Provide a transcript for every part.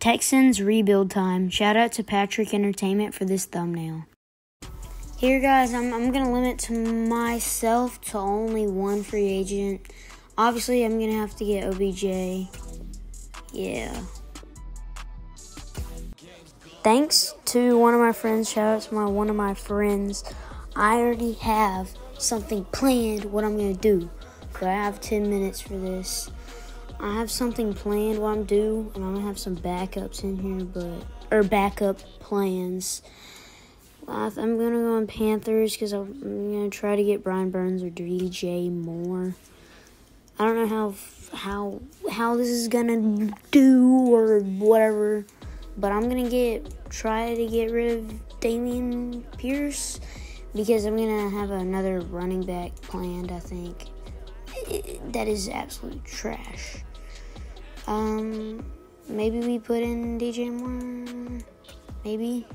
Texans rebuild time. Shout out to Patrick Entertainment for this thumbnail. Here, guys, I'm, I'm going to limit to myself to only one free agent. Obviously, I'm going to have to get OBJ. Yeah. Thanks to one of my friends. Shout out to my one of my friends. I already have something planned what I'm going to do. But I have 10 minutes for this. I have something planned what I'm due, and I'm gonna have some backups in here, but or backup plans. I'm gonna go on Panthers because I'm gonna try to get Brian Burns or DJ Moore. I don't know how how how this is gonna do or whatever, but I'm gonna get try to get rid of Dameon Pierce because I'm gonna have another running back planned. I think that is absolute trash. Um, maybe we put in DJ Moore. Maybe.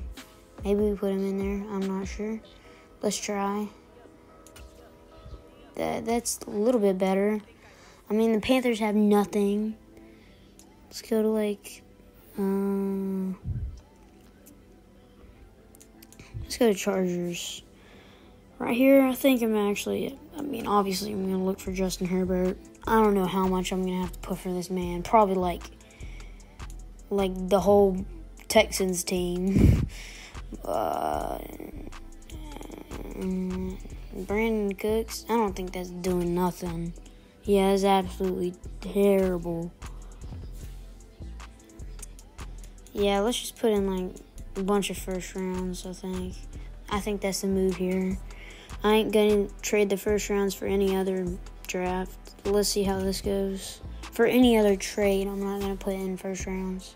Maybe we put him in there. I'm not sure. Let's try. That that's a little bit better. I mean, the Panthers have nothing. Let's go to like. Uh, let's go to Chargers. Right here, I think I'm actually. I mean, obviously, I'm gonna look for Justin Herbert. I don't know how much I'm gonna have to put for this man. Probably like like the whole Texans team. Uh, Brandin Cooks, I don't think that's doing nothing. Yeah, it's absolutely terrible. Yeah, let's just put in like a bunch of first rounds, I think. I think that's the move here. I ain't gonna trade the first rounds for any other draft let's see how this goes. For any other trade, I'm not to put in first rounds.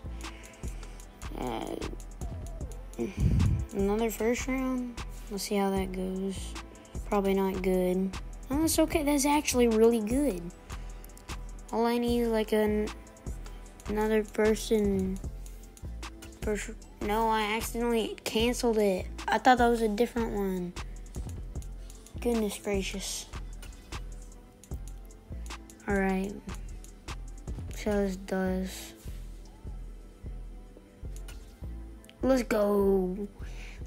Uh, another first round? Let's see how that goes. Probably not good. Oh, that's okay. That's actually really good. All I need is like an another person. First, no, I accidentally canceled it. I thought that was a different one. Goodness gracious. Alright. How this does. Let's go.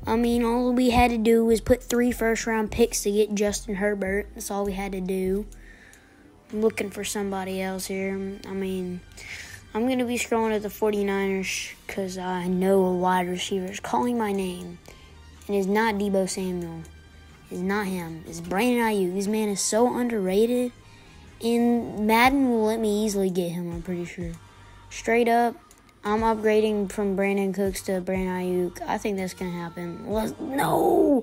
I mean, all we had to do was put three first round picks to get Justin Herbert. That's all we had to do. I'm looking for somebody else here. I mean, I'm going to be scrolling at the 49ers because I know a wide receiver is calling my name. And it's not Deebo Samuel. It's not him. It's Brandon Aiyuk. This man is so underrated. And Madden will let me easily get him, I'm pretty sure. Straight up, I'm upgrading from Brandin Cooks to Brandon Aiyuk. I think that's going to happen. Let's, no!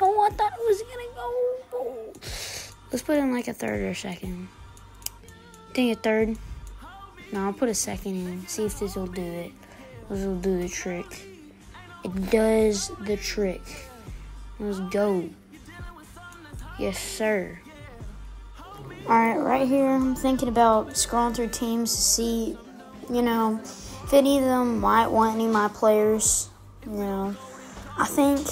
No, I thought it was going to go. Let's put in like a third or second. Think a third. No, I'll put a second in. See if this will do it. This will do the trick. It does the trick. Let's go. Yes, sir. Alright, right here, I'm thinking about scrolling through teams to see, you know, if any of them might want any of my players. You know, I think,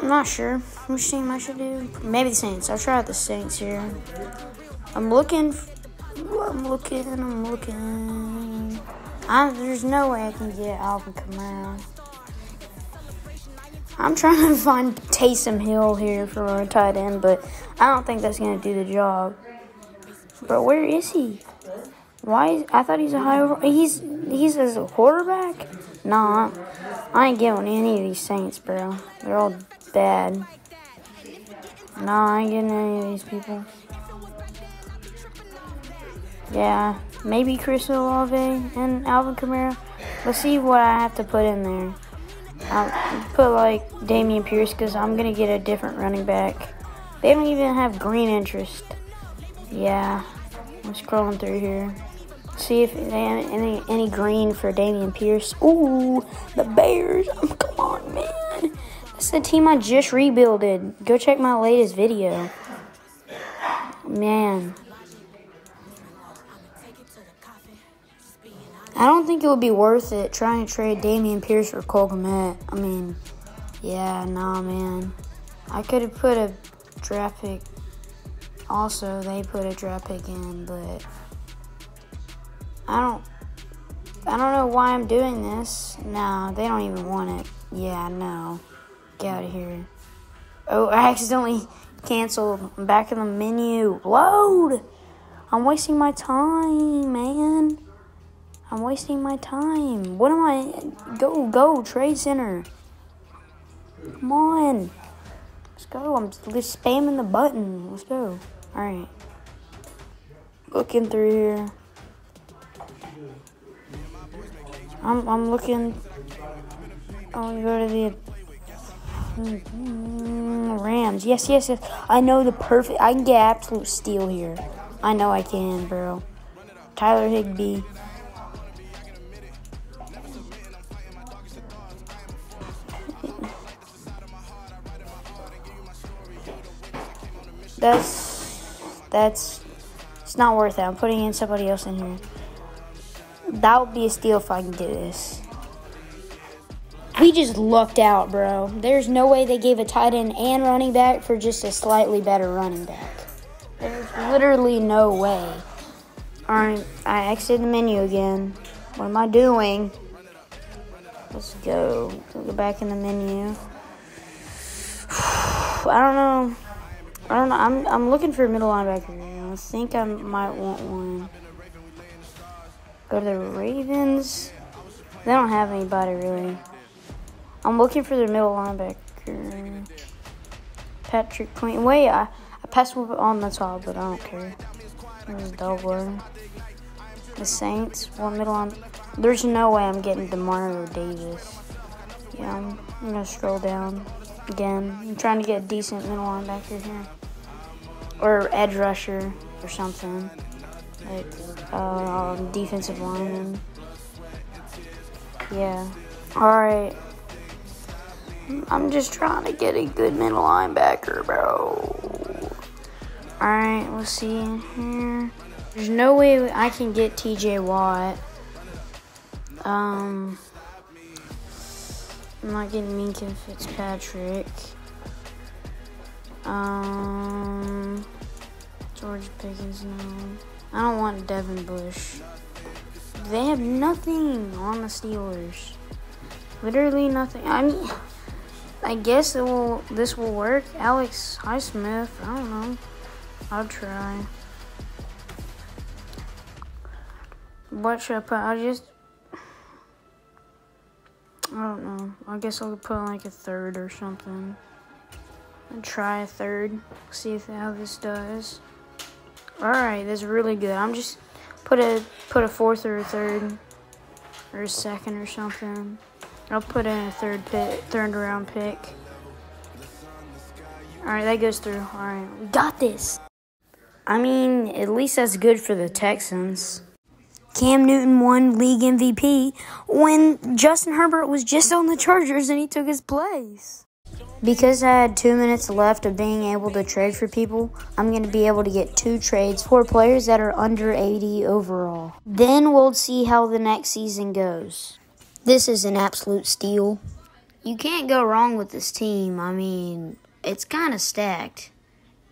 I'm not sure which team I should do. Maybe the Saints. I'll try out the Saints here. I'm looking, I'm looking, I'm looking. I, there's no way I can get Alvin Kamara. I'm trying to find Taysom Hill here for our tight end, but I don't think that's gonna do the job. But where is he? Why? I thought he's a high. He's he's as a quarterback. Nah, I ain't getting any of these Saints, bro. They're all bad. Nah, I ain't getting any of these people. Yeah, maybe Chris Olave and Alvin Kamara. Let's see what I have to put in there. I'll put like Dameon Pierce because I'm gonna get a different running back. They don't even have green interest. Yeah, I'm scrolling through here. See if they have any any green for Dameon Pierce. Ooh, the Bears! Oh, come on, man. That's the team I just rebuilded. Go check my latest video. Man. I don't think it would be worth it trying to trade Dameon Pierce for Cole Kmet. I mean, yeah, nah, man. I could have put a draft pick. Also, they put a draft pick in, but I don't. I don't know why I'm doing this. No, they don't even want it. Yeah, no. Get out of here. Oh, I accidentally canceled. I'm back in the menu. Load! I'm wasting my time, man. Wasting my time. What am I? Go, go, Trade Center. Come on. Let's go. I'm just spamming the button. Let's go. Alright. Looking through here. I'm, I'm looking. Oh, you go to the mm, Rams. Yes, yes, yes. I know the perfect. I can get absolute steal here. I know I can, bro. Tyler Higbee. That's that's it's not worth it. I'm putting in somebody else in here. That would be a steal if I can do this. We just lucked out, bro. There's no way they gave a tight end and running back for just a slightly better running back. There's literally no way. Alright, I exited the menu again. What am I doing? Let's go. Go back in the menu. I don't know. I don't know. I'm I'm looking for a middle linebacker. I think I might want one. Go to the Ravens. They don't have anybody really. I'm looking for the middle linebacker. Patrick Queen. Wait, I, I passed on the top, but I don't care. There's Dublin. The Saints. One middle on. There's no way I'm getting Demario Davis. Yeah, I'm, I'm gonna scroll down again. I'm trying to get a decent middle linebacker here. Or edge rusher or something. Like uh, defensive lineman. Yeah. Alright. I'm just trying to get a good middle linebacker, bro. Alright, let's see here. There's no way I can get TJ Watt. Um, I'm not getting Minkah Fitzpatrick. Um, George Pickens, no. I don't want Devin Bush. They have nothing on the Steelers. Literally nothing. I mean, I guess it will. This will work. Alex Highsmith. I don't know. I'll try. What should I put? I just. I don't know. I guess I'll put like a third or something. And try a third. See how this does. Alright, that's really good. I'm just put a put a fourth or a third or a second or something. I'll put in a third pick, third round pick. Alright, that goes through. Alright, we got this. I mean, at least that's good for the Texans. Cam Newton won league MVP when Justin Herbert was just on the Chargers and he took his place. Because I had two minutes left of being able to trade for people, I'm going to be able to get two trades for players that are under 80 overall. Then we'll see how the next season goes. This is an absolute steal. You can't go wrong with this team. I mean, it's kind of stacked.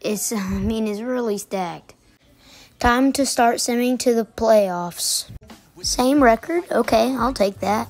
It's, I mean, it's really stacked. Time to start simming to the playoffs. Same record? Okay, I'll take that.